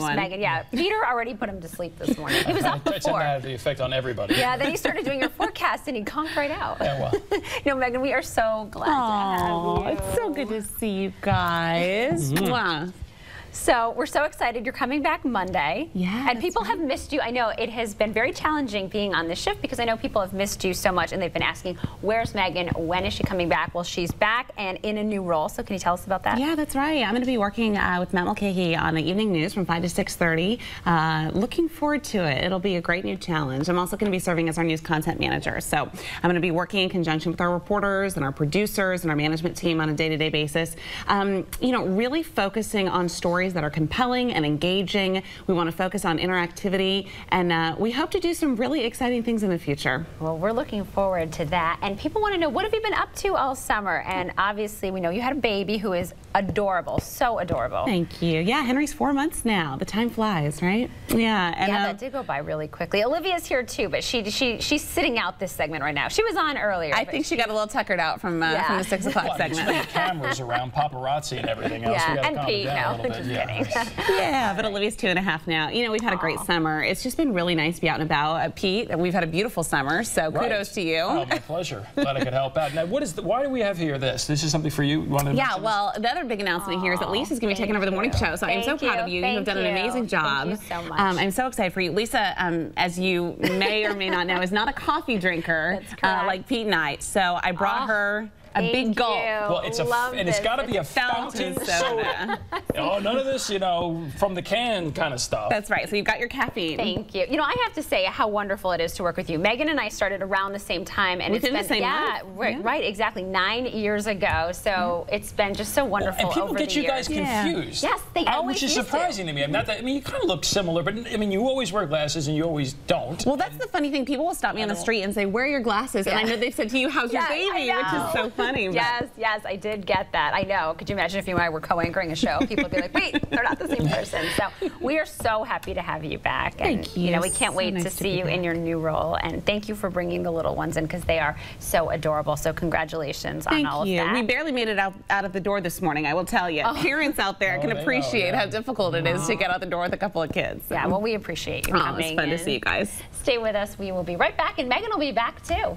Where's one. Megan? Yeah, Peter already put him to sleep this morning. He was up It tends to before. have the effect on everybody. Yeah, then he started doing your forecast and he conked right out. Yeah, well. you know, Megan, we are so glad Aw, to have you. it's so good to see you guys. Mm-hmm. Mwah. So we're so excited. You're coming back Monday. Yeah, And people have missed you. I know it has been very challenging being on this shift because I know people have missed you so much and they've been asking, where's Megan? When is she coming back? Well, she's back and in a new role. So can you tell us about that? Yeah, that's right. I'm going to be working uh, with Matt Mulcahy on the evening news from 5 to 6.30. Uh, looking forward to it. It'll be a great new challenge. I'm also going to be serving as our news content manager. So I'm going to be working in conjunction with our reporters and our producers and our management team on a day-to-day basis. Um, you know, really focusing on stories that are compelling and engaging. We want to focus on interactivity, and uh, we hope to do some really exciting things in the future. Well, we're looking forward to that. And people want to know, what have you been up to all summer? And obviously, we know you had a baby who is adorable, so adorable. Thank you. Yeah, Henry's four months now. The time flies, right? Yeah. And, yeah, uh, that did go by really quickly. Olivia's here too, but she she she's sitting out this segment right now. She was on earlier. I think she got a little tuckered out from, uh, Yeah. from the six o'clock Well, segment. the cameras around, paparazzi and everything else. Yeah, we and Pete, it down no, a little just. Yeah. kidding. yeah, but Olivia's two and a half now. You know, we've had a great summer. It's just been really nice to be out and about. Uh, Pete, we've had a beautiful summer, so Right. kudos to you. Oh, my pleasure. Glad I could help out. Now, what is the, why do we have here this? This is something for you? you to Yeah, well, the other big announcement here is that Lisa's going to be taking over the morning you. show, so I'm so Thank proud of you. You have Thank done an you. amazing Thank job. you so much. Um, I'm so excited for you. Lisa, um, as you may or may not know, is not a coffee drinker That's uh, like Pete and I, so I brought Oh, her a Thank big gulp. Well, it's a Love and it's got to be a Fountain fountain soda. soda. oh, none of this, you know, from the can kind of stuff. That's right. So you've got your caffeine. Thank you. You know, I have to say how wonderful it is to work with you. Megan and I started around the same time, and Within it's been same yeah, right, Yeah. right, exactly nine years ago. So it's been just so wonderful and people over get the you years. guys Yeah. confused. Yes, they I- always Which is used to. surprising to me. I'm not that, I mean, you kind of look similar, but I mean, you always wear glasses and you always don't. Well, that's the funny thing. People will stop me on the street and say, "Where are your glasses?" And I know they've said to you, "How's Yeah, your baby?" Which is so funny. but- Yes, yes, I did get that. I know. Could you imagine if you and I were co-anchoring a show? People would be like, "Wait, they're not the same person." So we are so happy to have you back, and Thank you know we can't So wait nice to to see be you in your new role. And thank you for bringing the little ones in because they are so adorable. So congratulations on all you. of that. We barely made it out, out of the door this morning, I will tell you. Oh. Parents out there Oh, can they know, appreciate yeah. how difficult it is to get out the door with a couple of kids. yeah, well, we appreciate you Oh, coming. it's fun to see you guys. Stay with us. We will be right back, and Megan will be back too.